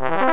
you